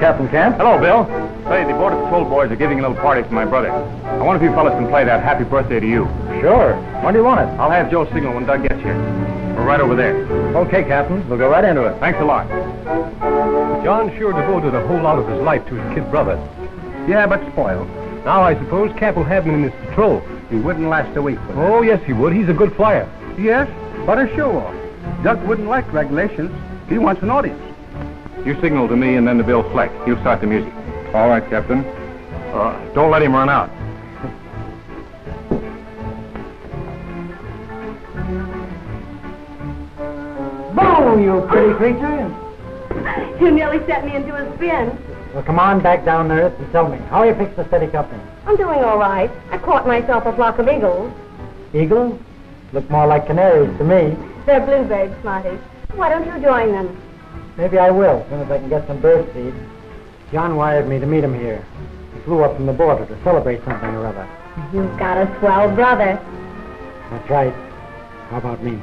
Hello, Captain Camp. Hello, Bill. Say, the Border Patrol boys are giving a little party for my brother. I wonder if you fellas can play that happy birthday to you. Sure. When do you want it? I'll have Joe signal when Doug gets here. We're right over there. Okay, Captain. We'll go right into it. Thanks a lot. John sure devoted a whole lot of his life to his kid brother. Yeah, but spoiled. Now I suppose Cap will have him in his patrol. He wouldn't last a week with it. Oh, yes, he would. He's a good flyer. Yes, but a show-off. Doug wouldn't like regulations. He wants an audience. You signal to me and then to Bill Fleck. He'll start the music. All right, Captain. Uh, don't let him run out. Boom, you pretty creature. You nearly set me into a spin. Well, come on back down there and tell me. How you fix the steady company? I'm doing all right. I caught myself a flock of eagles. Eagles? Look more like canaries to me. They're bluebirds, Smarty. Why don't you join them? Maybe I will, as soon as I can get some bird seed. John wired me to meet him here. He flew up from the border to celebrate something or other. You've got a swell brother. That's right. How about me?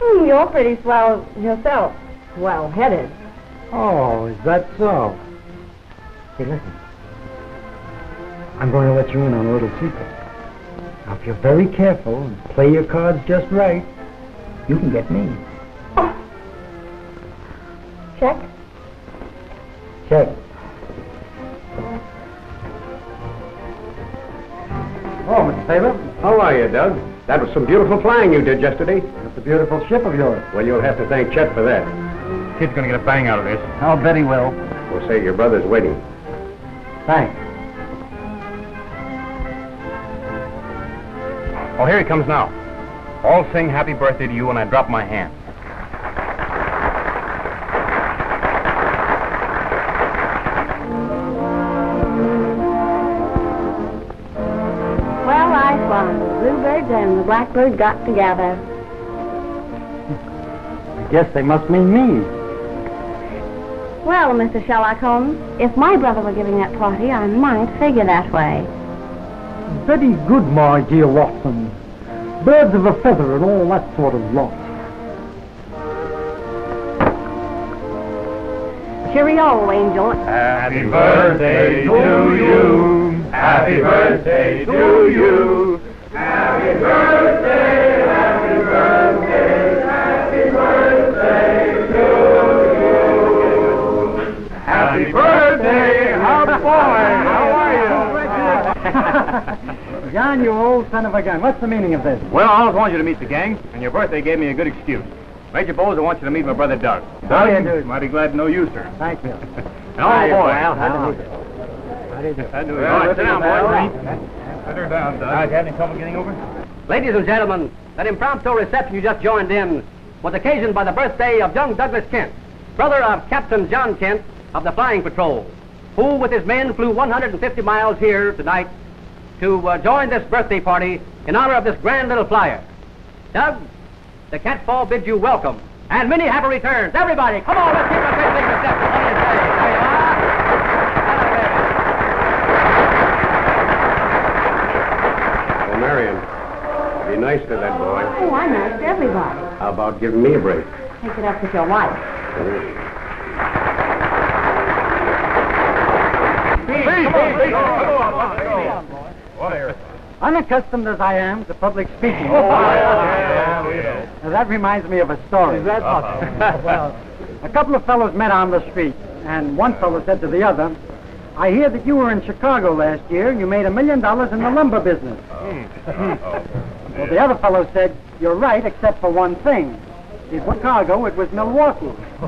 Hmm, you're pretty swell yourself. Well-headed. Oh, is that so? Hey, listen. I'm going to let you in on a little secret. Now, if you're very careful and play your cards just right, you can get me. Check. Check. Oh, Mr. Taylor, How are you, Doug? That was some beautiful flying you did yesterday. that's a beautiful ship of yours. Well, you'll have to thank Chet for that. Kid's gonna get a bang out of this. I'll bet he will. We'll say your brother's waiting. Thanks. Oh, here he comes now. All sing happy birthday to you when I drop my hand. Blackbird got together. I guess they must mean me. Well, Mr. Sherlock Holmes, if my brother were giving that party, I might figure that way. Very good, my dear Watson. Birds of a feather and all that sort of lot. Cheerio, Angel. Happy birthday to you. Happy birthday to you. Happy birthday, John, you old son of a gun. What's the meaning of this? Well, I always wanted you to meet the gang, and your birthday gave me a good excuse. Major Bowes, I want you to meet my brother Doug. How do you Doug, do? mighty glad to know you, sir. Thank you. And all the boys. How do you do? How do you do? Well, All right, sit down, well, boys. Sit her down, Doug. All right, you having trouble getting over? Ladies and gentlemen, that impromptu reception you just joined in was occasioned by the birthday of young Douglas Kent, brother of Captain John Kent of the Flying Patrol, who with his men flew 150 miles here tonight to uh, join this birthday party in honor of this grand little flyer. Doug, the Catfall bids you welcome and many happy returns. Everybody, come on, let's give him a great big reception. What do you say? There you are. Well, Marion, be nice to that boy. Oh, I'm nice to everybody. How about giving me a break? Take it up with your wife. Unaccustomed uh, as I am to public speaking. Oh, now, that reminds me of a story. Is that uh-huh. well, a couple of fellows met on the street, and one fellow said to the other, I hear that you were in Chicago last year and you made a million dollars in the lumber business. Oh, uh-huh. Well, the other fellow said, You're right, except for one thing. It was Chicago, it was Milwaukee.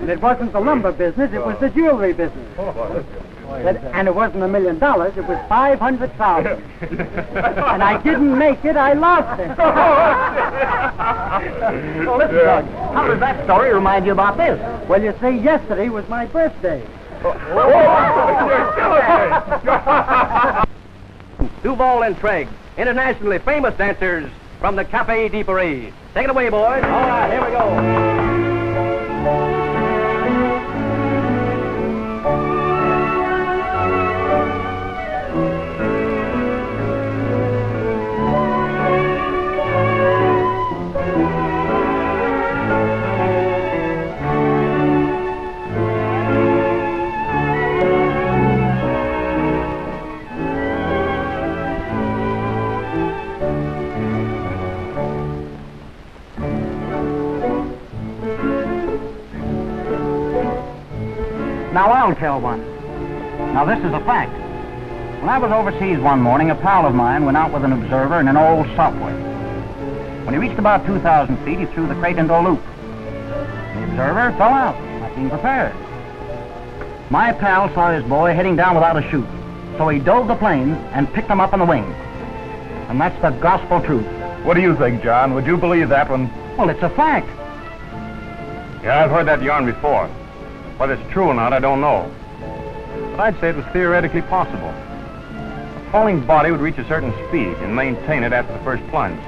and it wasn't the lumber business, it was the jewelry business. Oh, And it wasn't a million dollars, it was 500,000. and I didn't make it, I lost it. Well, listen, Doug, how does that story remind you about this? well, you see, yesterday was my birthday. Duval and Trigg, internationally famous dancers from the Cafe de Paris. Take it away, boys. All right, here we go. Now I'll tell one. Now, this is a fact. When I was overseas one morning, a pal of mine went out with an observer in an old Sopwith. When he reached about 2,000 feet, he threw the crate into a loop. The observer fell out, not being prepared. My pal saw his boy heading down without a chute, so he dove the plane and picked him up in the wing. And that's the gospel truth. What do you think, John? Would you believe that one? Well, it's a fact. Yeah, I've heard that yarn before. Whether it's true or not, I don't know. But I'd say it was theoretically possible. A falling body would reach a certain speed and maintain it after the first plunge.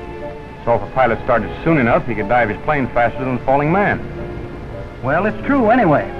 So if a pilot started soon enough, he could dive his plane faster than the falling man. Well, it's true anyway.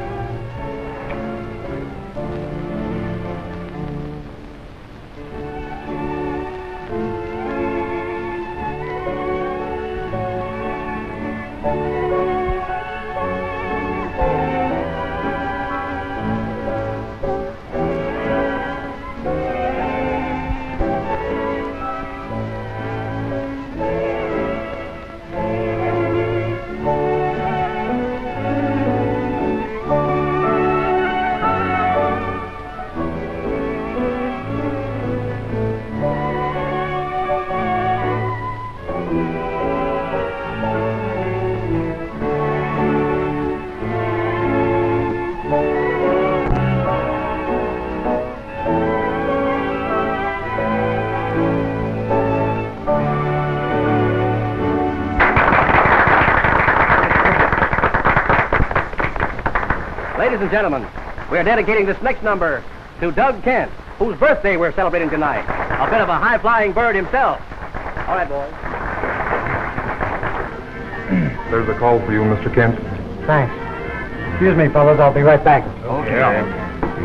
Ladies and gentlemen, we are dedicating this next number to Doug Kent, whose birthday we're celebrating tonight. A bit of a high-flying bird himself. All right, boys. There's a call for you, Mr. Kent. Thanks. Excuse me, fellas. I'll be right back. Okay. See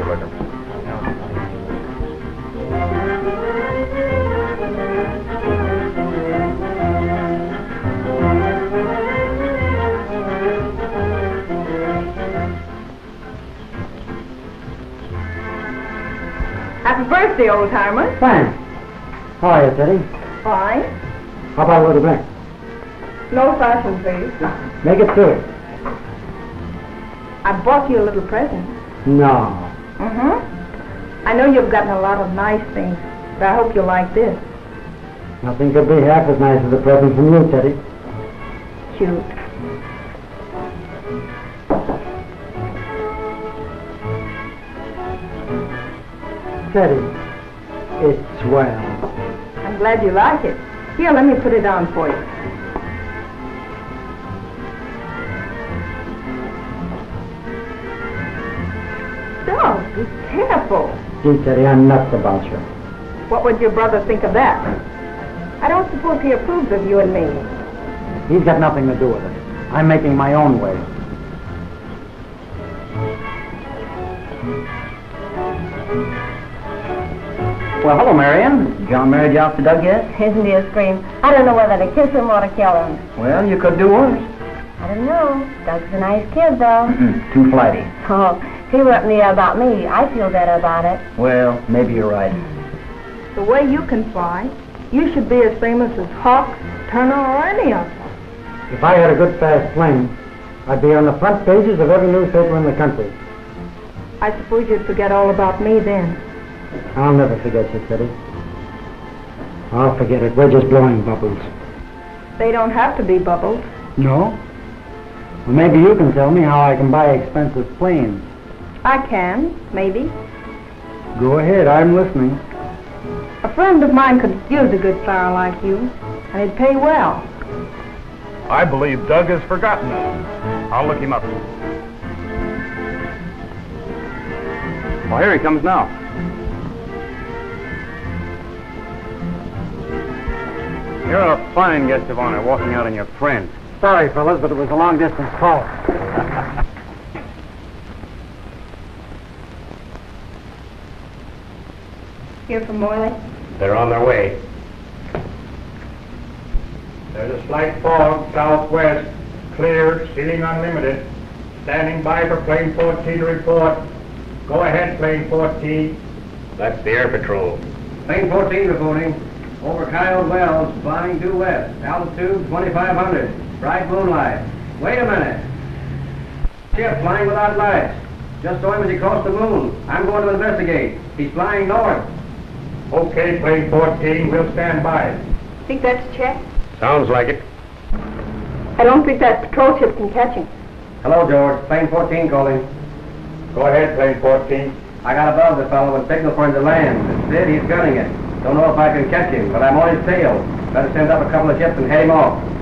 Happy birthday, old timer. Thanks. How are you, Teddy? Fine. How about a little drink? No fashion, please. Make it two. I bought you a little present. No. Mm-hmm. I know you've gotten a lot of nice things, but I hope you like this. Nothing could be half as nice as a present from you, Teddy. Cute. Teddy, it's swell. I'm glad you like it. Here, let me put it on for you. Doug, be careful. Gee, Teddy, I'm nuts about you. What would your brother think of that? I don't suppose he approves of you and me. He's got nothing to do with it. I'm making my own way. Well, hello, Marion. John married you off to Doug yet? Isn't he a scream? I don't know whether to kiss him or to kill him. Well, you could do worse. I don't know. Doug's a nice kid, though. Too flighty. Oh, if he were me about me, I feel better about it. Well, maybe you're right. The way you can fly, you should be as famous as Hawks, Turner, or any of them. If I had a good fast plane, I'd be on the front pages of every newspaper in the country. I suppose you'd forget all about me then. I'll never forget you, Teddy. I'll forget it. We're just blowing bubbles. They don't have to be bubbles. No? Well, maybe you can tell me how I can buy expensive planes. I can, maybe. Go ahead, I'm listening. A friend of mine could use a good flower like you, and it'd pay well. I believe Doug has forgotten us. I'll look him up. Well, here he comes now. You're a fine guest of honor, walking out on your friend. Sorry, fellas, but it was a long distance call. Here from Morley? They're on their way. There's a slight fog southwest, clear, ceiling unlimited. Standing by for plane 14 to report. Go ahead, plane 14. That's the Air Patrol. Plane 14 reporting. Over Coyote Wells, flying due west. Altitude 2,500. Bright moonlight. Wait a minute. Ship flying without lights. Just saw him as he crossed the moon. I'm going to investigate. He's flying north. Okay, plane 14, we'll stand by. Think that's Chet? Sounds like it. I don't think that patrol ship can catch him. Hello, George. Plane 14 calling. Go ahead, plane 14. I got above the fellow and signal for him to land. Instead, he's gunning it. Don't know if I can catch him, but I'm on his tail. Better send up a couple of ships and head him off.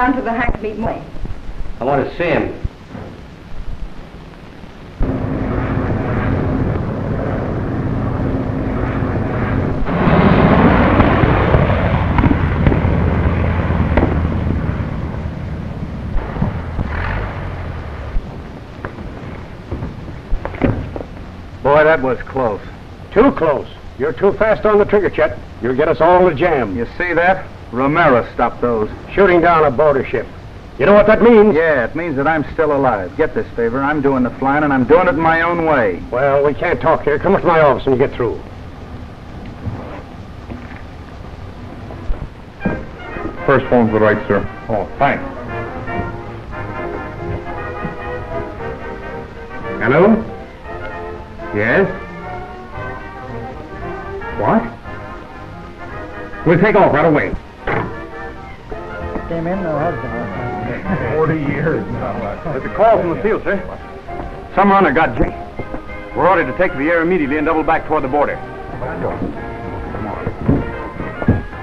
Down to the hack to meet Moy. I want to see him. Boy, that was close. Too close. You're too fast on the trigger, Chet. You'll get us all in a jam. You see that? Romero stopped those. Shooting down a border ship. You know what that means? Yeah, it means that I'm still alive. Get this Faber. I'm doing the flying, and I'm doing it my own way. Well, we can't talk here. Come up to my office when you get through. First phone's the right, sir. Oh, thanks. Hello? Yes? What? We'll take off right away. Now. There's a call from the field, sir. Some runner got Jake. We're ordered to take to the air immediately and double back toward the border.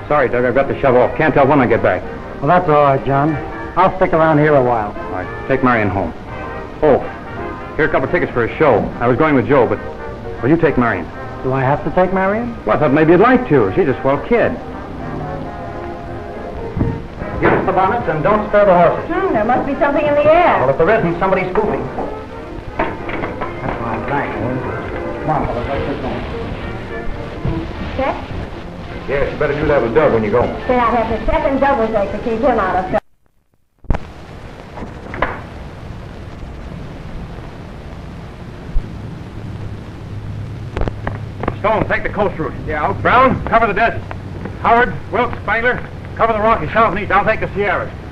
Sorry, Doug, I've got to shove off. Can't tell when I get back. Well, that's all right, John. I'll stick around here a while. All right, take Marion home. Oh, here are a couple of tickets for a show. I was going with Joe, but will you take Marion? Do I have to take Marion? Well, I thought maybe you'd like to. She's a swell kid. Bonnets and don't spare the horses. Hmm, there must be something in the air. Well, if there isn't, somebody's spoofing. That's my blank. Come on, fellas, let's get going. Chet? Yes, you better do that with Doug when you go. Say I'd have to check and double check to keep him out of trouble. Stone, take the coast route. Yeah, Brown, cover the desert. Howard, Wilkes, Spangler, cover the and east. I'll take the Sierras.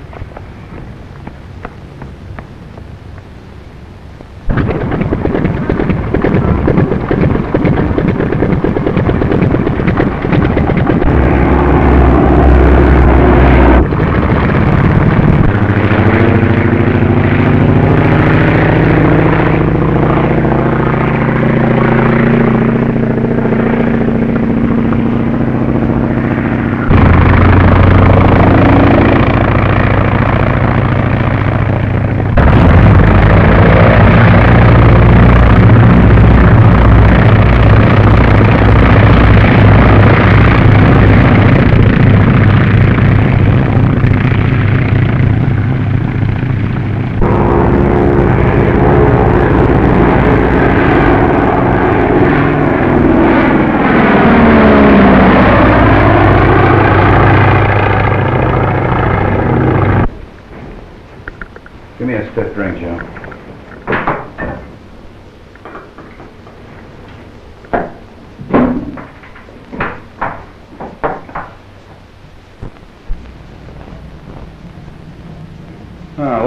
Step drink, Joe.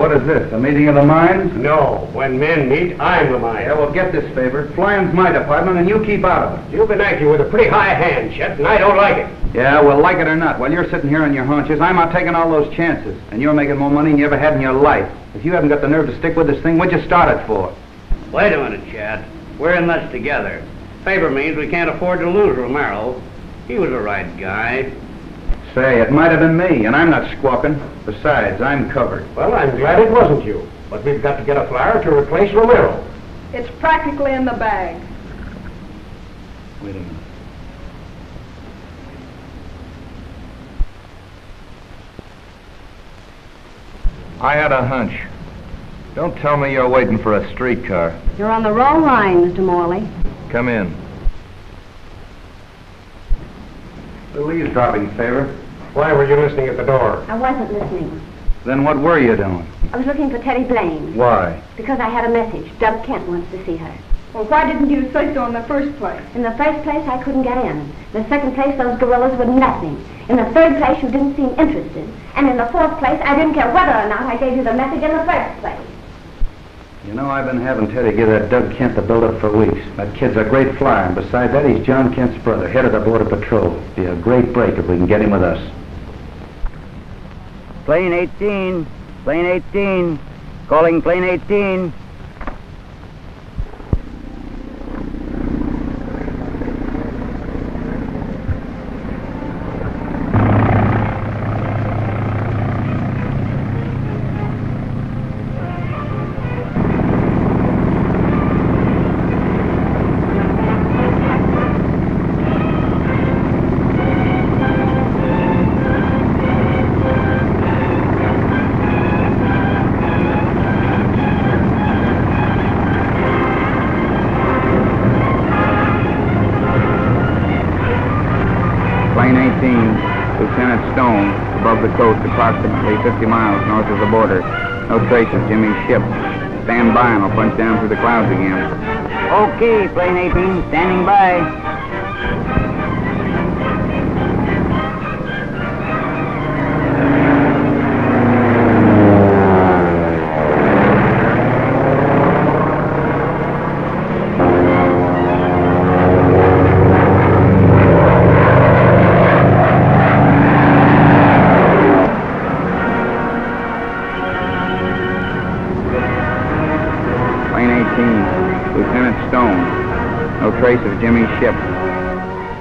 What is this? A meeting of the minds? No, when men meet, I'm the mind. Yeah, well, get this Faber. Flying's my department, and you keep out of it. You've been acting with a pretty high hand, Chet, and I don't like it. Yeah, well, like it or not, while you're sitting here on your haunches, I'm out taking all those chances, and you're making more money than you ever had in your life. If you haven't got the nerve to stick with this thing, what'd you start it for? Wait a minute, Chet. We're in this together. Faber means we can't afford to lose Romero. He was a right guy. Say, it might have been me, and I'm not squawking. Besides, I'm covered. Well, I'm glad it wasn't you. But we've got to get a flyer to replace Romero. It's practically in the bag. Wait a minute. I had a hunch. Don't tell me you're waiting for a streetcar. You're on the wrong line, Mr. Morley. Come in. Little eavesdropping Faber. Why were you listening at the door? I wasn't listening. Then what were you doing? I was looking for Teddy Blaine Why? because I had a message. Doug Kent wants to see her. Well, why didn't you say so in the first place? In the first place, I couldn't get in. In the second place, those gorillas were nothing. In the third place, you didn't seem interested. And in the fourth place, I didn't care whether or not I gave you the message in the first place. You know, I've been having Teddy give that Doug Kent the build-up for weeks. That kid's a great flyer, and besides that, he's John Kent's brother, head of the Border Patrol. Be a great break if we can get him with us. Plane 18, plane 18, calling plane 18. 50 miles north of the border. No trace of Jimmy's ship. Stand by and I'll punch down through the clouds again. Okay, plane 18, standing by. Ship.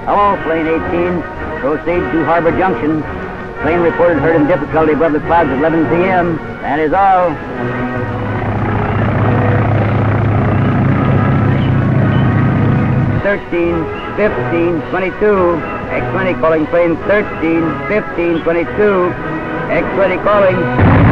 Hello, plane 18. Proceed to Harbor Junction. Plane reported heard in difficulty above the clouds at 11 p.m. That is all. Thirteen, fifteen, twenty-two. X-20 calling plane 13, 15, 22. X-20 calling.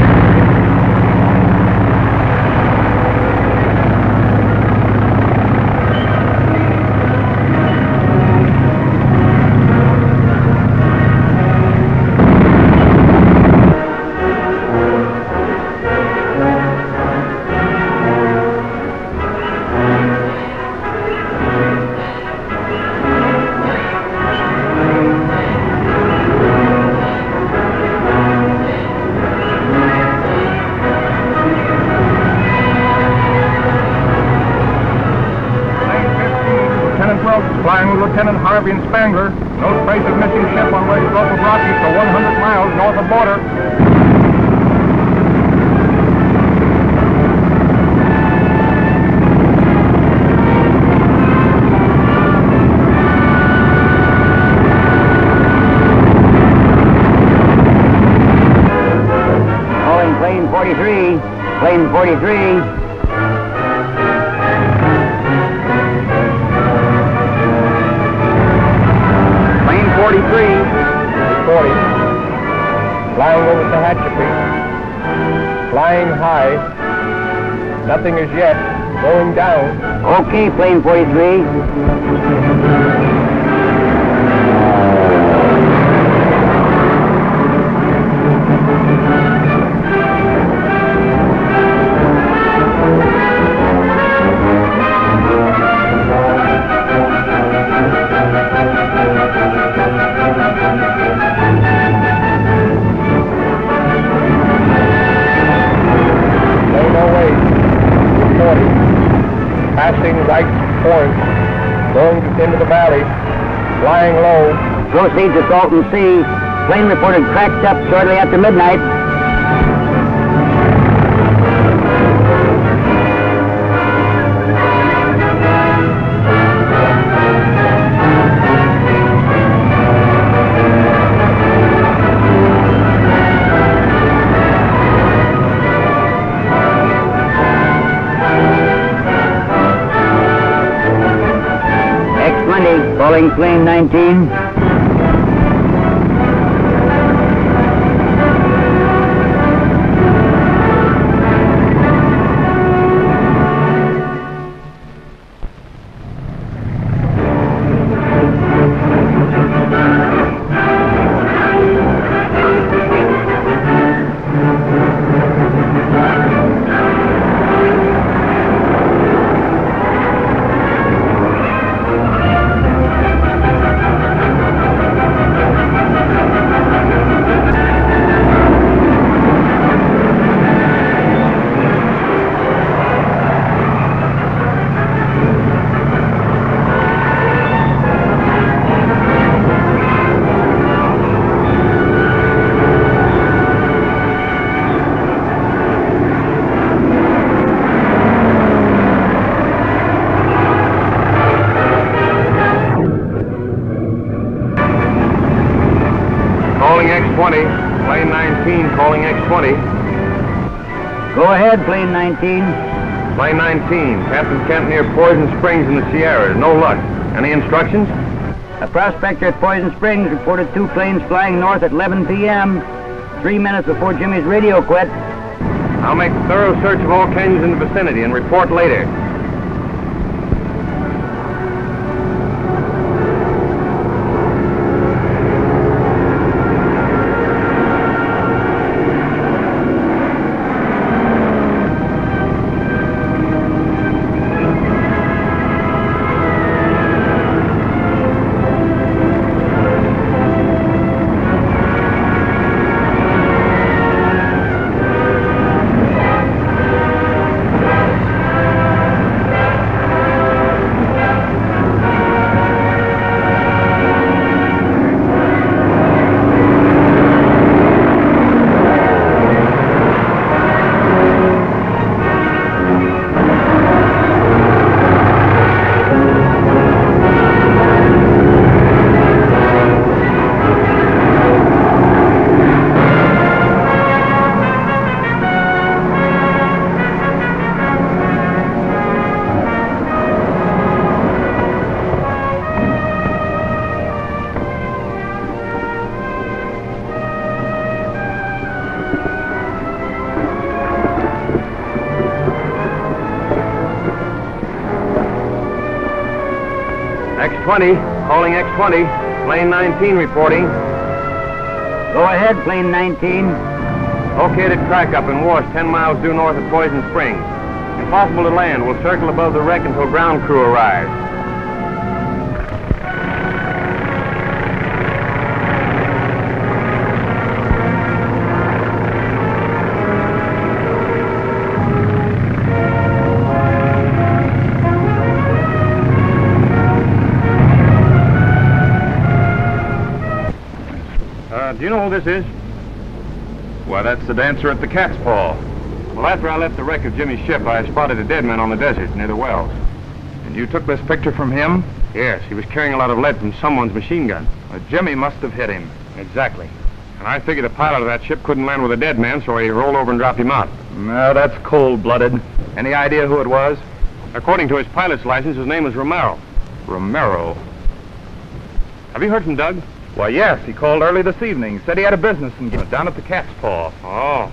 Plane 43. passing right point, going into the valley, flying low. Proceeds to Salton Sea. Plane reported cracked up shortly after midnight. X-20, plane 19. Poison Springs in the Sierras. No luck. Any instructions? A prospector at Poison Springs reported two planes flying north at 11 p.m. Three minutes before Jimmy's radio quit. I'll make a thorough search of all canyons in the vicinity and report later. X-20. Calling X-20. Plane 19 reporting. Go ahead, plane 19. Located crack up in wash 10 miles due north of Poison Springs. Impossible to land. We'll circle above the wreck until ground crew arrives. This is? Why, that's the dancer at the Cat's Paw. Well, after I left the wreck of Jimmy's ship, I spotted a dead man on the desert near the wells. And you took this picture from him? Yes, he was carrying a lot of lead from someone's machine gun. Well, Jimmy must have hit him. Exactly. And I figured the pilot of that ship couldn't land with a dead man, so he rolled over and dropped him out. No, that's cold-blooded. Any idea who it was? According to his pilot's license, his name was Romero. Romero? Have you heard from Doug? Why, yes. He called early this evening. Said he had a business engagement uh, down at the Cat's Paw. Oh.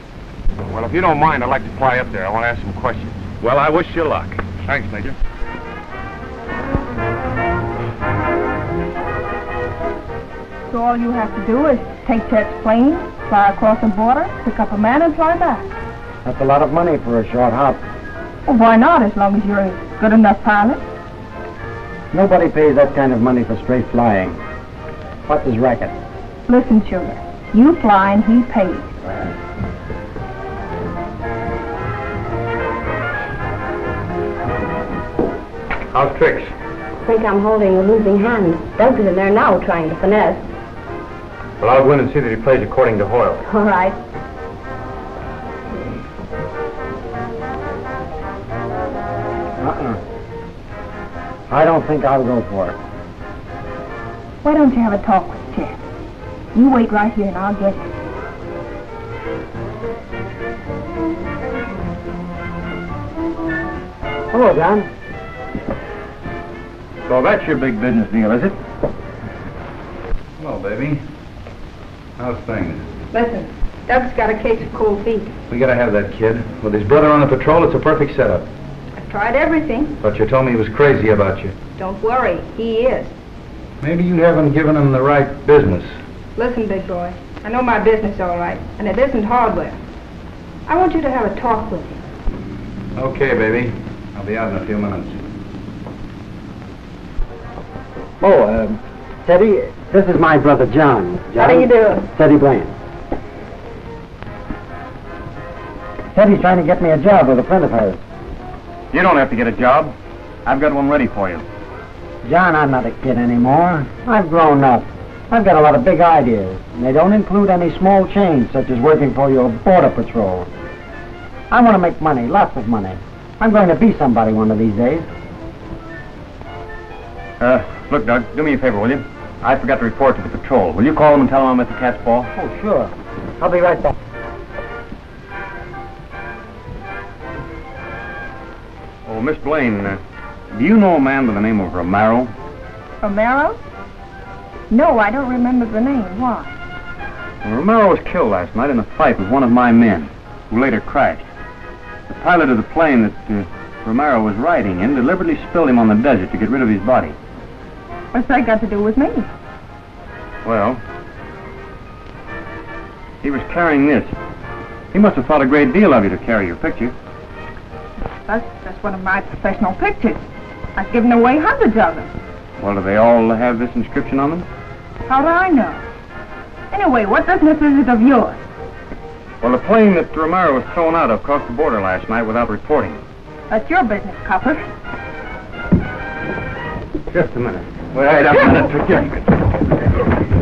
Well, if you don't mind, I'd like to fly up there. I want to ask some questions. Well, I wish you luck. Thanks, Major. So all you have to do is take Chet's plane, fly across the border, pick up a man, and fly back. That's a lot of money for a short hop. Well, why not, as long as you're a good enough pilot? Nobody pays that kind of money for straight flying. What's his racket? Listen, sugar, you fly and he pays. How's tricks? I think I'm holding a losing hand. Doug's in there now trying to finesse. Well, I'll go in and see that he plays according to Hoyle. All right. Uh-uh. I don't think I'll go for it. Why don't you have a talk with Chet? You wait right here and I'll get him. Hello, John. So that's your big business deal, is it? Hello, baby. How's things? Listen, Doug's got a case of cold feet. We gotta have that kid. With his brother on the patrol, it's a perfect setup. I've tried everything. But you told me he was crazy about you. Don't worry, he is. Maybe you haven't given him the right business. Listen, big boy, I know my business all right, and it isn't hardware. I want you to have a talk with him. Okay, baby. I'll be out in a few minutes. Oh, um, Teddy, this is my brother John. John? How do you do? Teddy Blaine. Teddy's trying to get me a job with a friend of hers. You don't have to get a job. I've got one ready for you. John, I'm not a kid anymore. I've grown up. I've got a lot of big ideas, and they don't include any small change, such as working for your border patrol. I want to make money, lots of money. I'm going to be somebody one of these days. Uh, look, Doug, do me a favor, will you? I forgot to report to the patrol. Will you call them and tell them I'm at the Cat's Paw? Oh, sure. I'll be right back. Oh, Miss Blaine, uh, do you know a man by the name of Romero? Romero? No, I don't remember the name. Why? Well, Romero was killed last night in a fight with one of my men, who later crashed. The pilot of the plane that uh, Romero was riding in deliberately spilled him on the desert to get rid of his body. What's that got to do with me? Well, he was carrying this. He must have thought a great deal of you to carry your picture. That's, that's one of my professional pictures. I've given away hundreds of them. Well, do they all have this inscription on them? How do I know? Anyway, what business is it of yours? Well, the plane that Romero was thrown out of crossed the border last night without reporting. That's your business, copper. Just a minute. Wait a minute, forget me.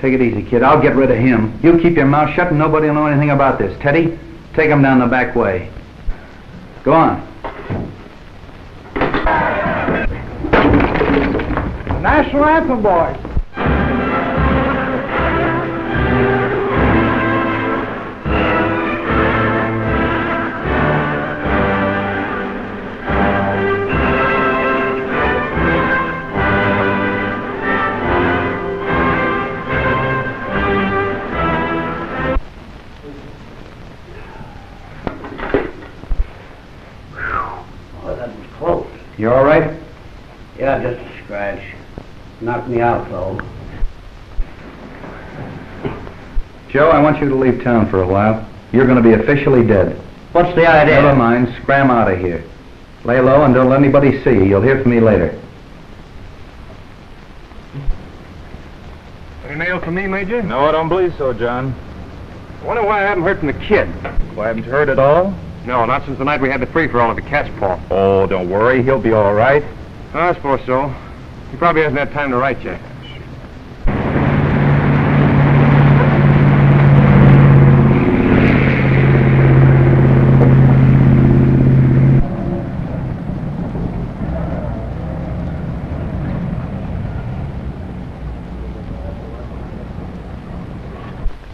Take it easy, kid. I'll get rid of him. You keep your mouth shut and nobody will know anything about this. Teddy, take him down the back way. Go on. National anthem, boys. Me out, though. Joe, I want you to leave town for a while. You're going to be officially dead. What's the idea? Never mind. Scram out of here. Lay low and don't let anybody see you. You'll hear from me later. Any mail from me, Major? No, I don't believe so, John. I wonder why I haven't heard from the kid. Why, haven't you heard at all? No, not since the night we had the free-for-all at the cat's paw. Oh, don't worry. He'll be all right. I suppose so. He probably hasn't had time to write yet.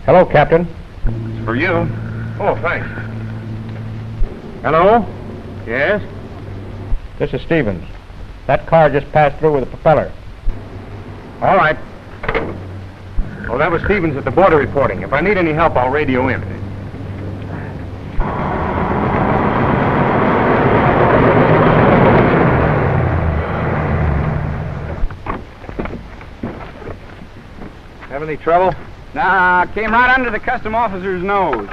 Hello, Captain. It's for you. Oh, thanks. Hello? Yes? This is Stevens. That car just passed through with a propeller. All right. Oh, that was Stevens at the border reporting. If I need any help, I'll radio in. Have any trouble? Nah, came right under the custom officer's nose.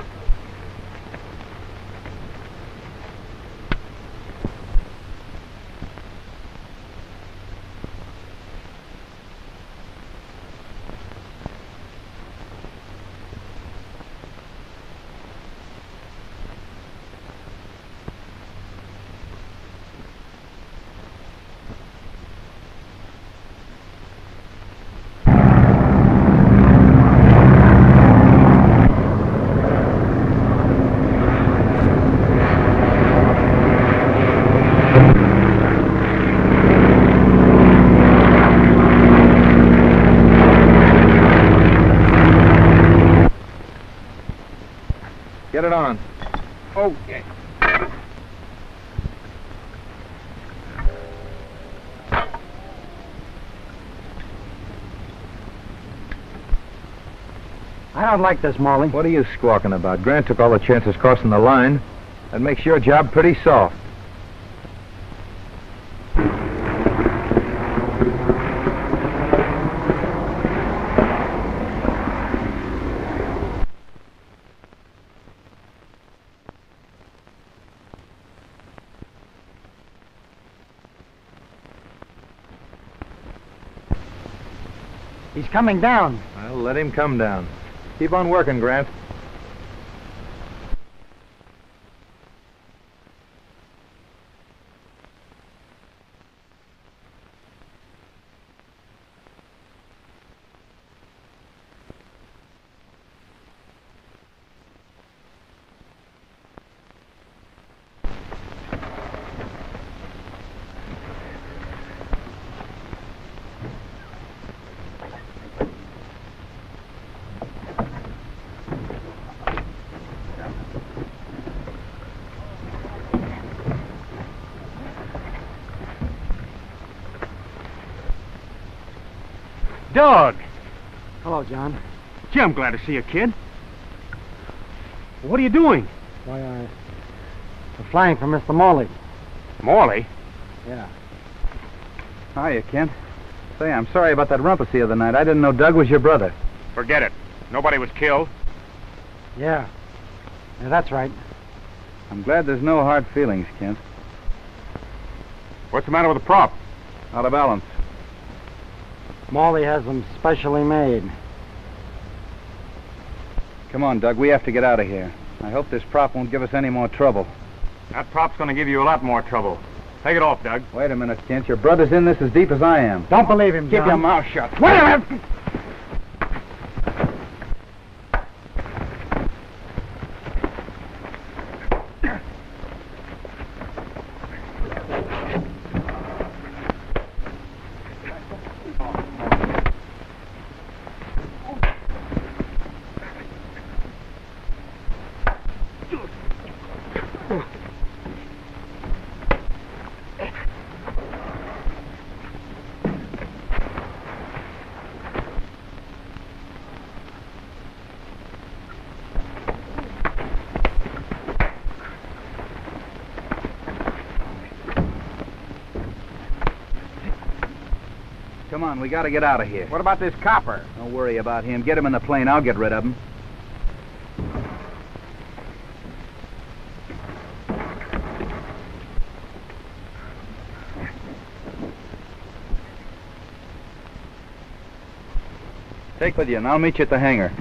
Get it on. Okay. I don't like this, Molly. What are you squawking about? Grant took all the chances crossing the line. That makes your job pretty soft. He's coming down. Well, let him come down. Keep on working, Grant. Doug! Hello, John. Gee, I'm glad to see you, kid. What are you doing? Why, I... I'm flying for Mr. Morley. Morley? Yeah. Hiya, Kent. Say, I'm sorry about that rumpus the other night. I didn't know Doug was your brother. Forget it. Nobody was killed. Yeah. Yeah, that's right. I'm glad there's no hard feelings, Kent. What's the matter with the prop? Out of balance. Morley has them specially made. Come on, Doug. We have to get out of here. I hope this prop won't give us any more trouble. That prop's going to give you a lot more trouble. Take it off, Doug. Wait a minute, Kent. Your brother's in this as deep as I am. Don't believe him, Keep John. your mouth shut. Wait a minute! On, we gotta get out of here. What about this copper? Don't worry about him. Get him in the plane. I'll get rid of him. Take with you, and I'll meet you at the hangar.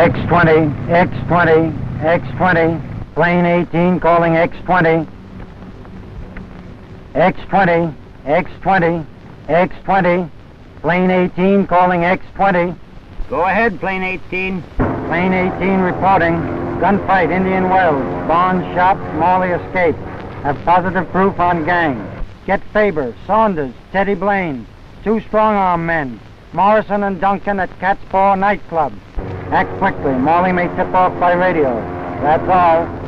X-20, X-20, X-20, plane 18 calling X-20. X-20, X-20, X-20, plane 18 calling X-20. Go ahead, plane 18. Plane 18 reporting. Gunfight, Indian Wells. Barnes shot, Morley escaped. Have positive proof on gang. Get Faber, Saunders, Teddy Blaine. Two strong-arm men. Morrison and Duncan at Cat's Paw nightclub. Act quickly. Morley may tip off by radio. That's all.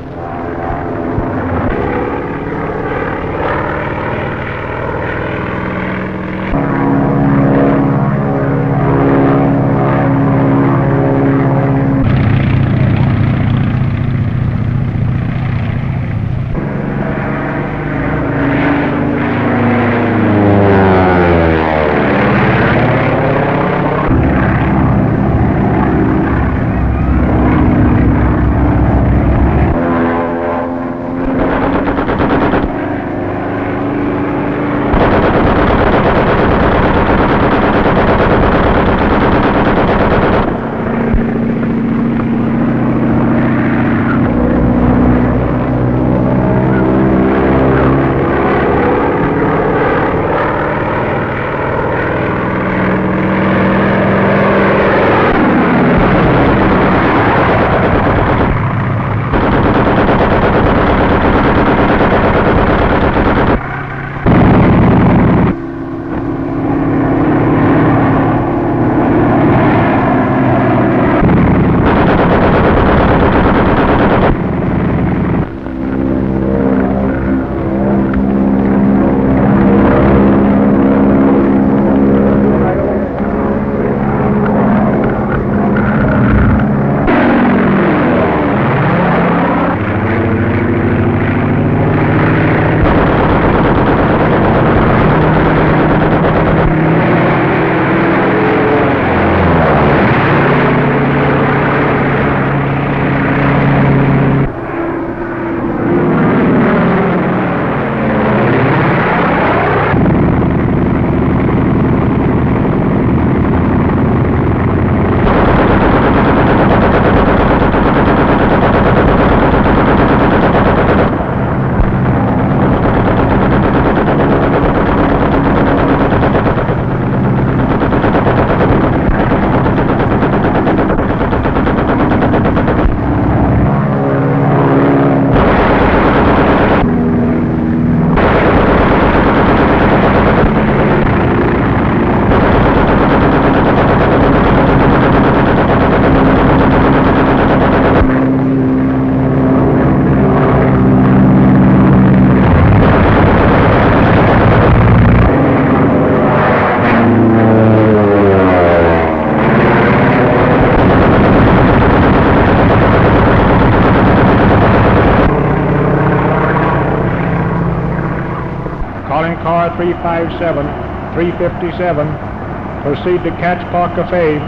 Car 357, 357. Proceed to Cat's Paw Cafe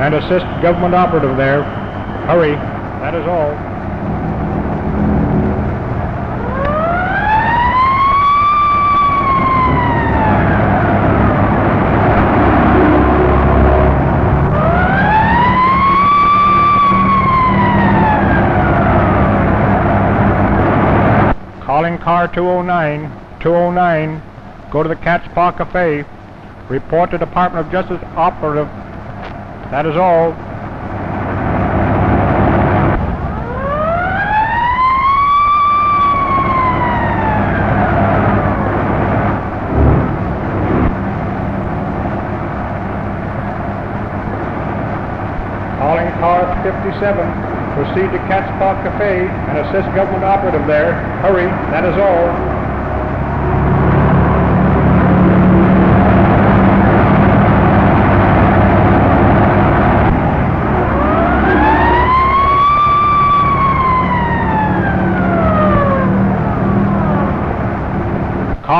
and assist government operative there. Hurry. That is all. Calling car 209, 209, go to the Cat's Paw Cafe. Report to Department of Justice operative. That is all. Calling car 57. Proceed to Cat's Paw Cafe and assist government operative there. Hurry, that is all.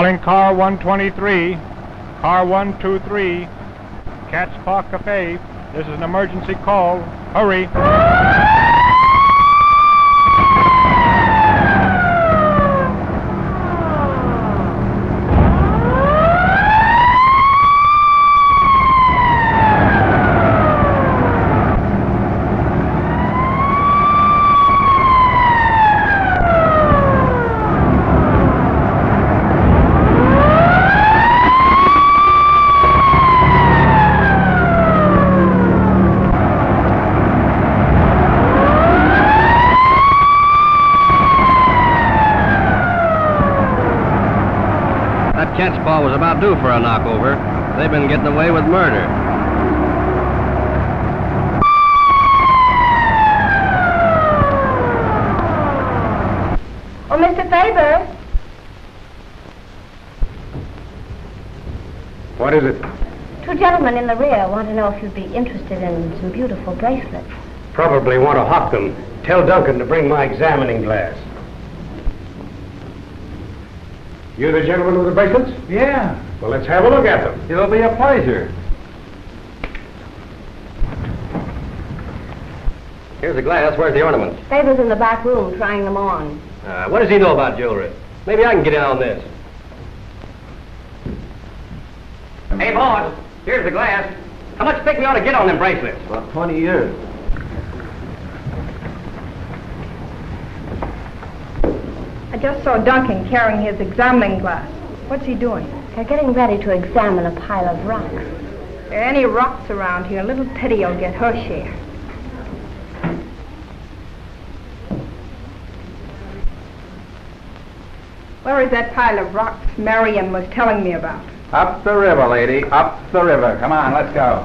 Calling car 123, car 123, Cat's Paw Cafe. This is an emergency call. Hurry. That Cat's Paw was about due for a knockover. They've been getting away with murder. Oh, Mr. Faber. What is it? Two gentlemen in the rear want to know if you'd be interested in some beautiful bracelets. Probably want to hawk them. Tell Duncan to bring my examining glass. You the gentleman with the bracelets? Yeah, Well, let's have a look at them. it'll be a pleasure. Here's the glass. Where's the ornaments? Faber's in the back room trying them on. Uh, what does he know about jewelry? Maybe I can get in on this. Hey, boss, here's the glass. How much thick we ought to get on them bracelets? About 20 years. Just saw Duncan carrying his examining glass. What's he doing? They're getting ready to examine a pile of rocks. If there are any rocks around here, little Teddy will get her share. Where is that pile of rocks Marion was telling me about? Up the river, lady, up the river. Come on, let's go.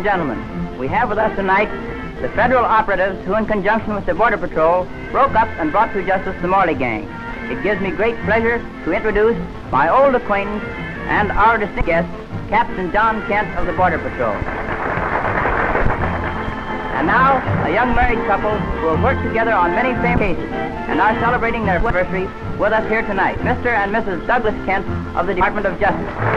And gentlemen, we have with us tonight the federal operatives who, in conjunction with the Border Patrol, broke up and brought to justice the Morley gang. It gives me great pleasure to introduce my old acquaintance and our distinguished guest, Captain John Kent of the Border Patrol. And now, a young married couple who have worked together on many famous cases and are celebrating their anniversary with us here tonight, Mr. and Mrs. Douglas Kent of the Department of Justice.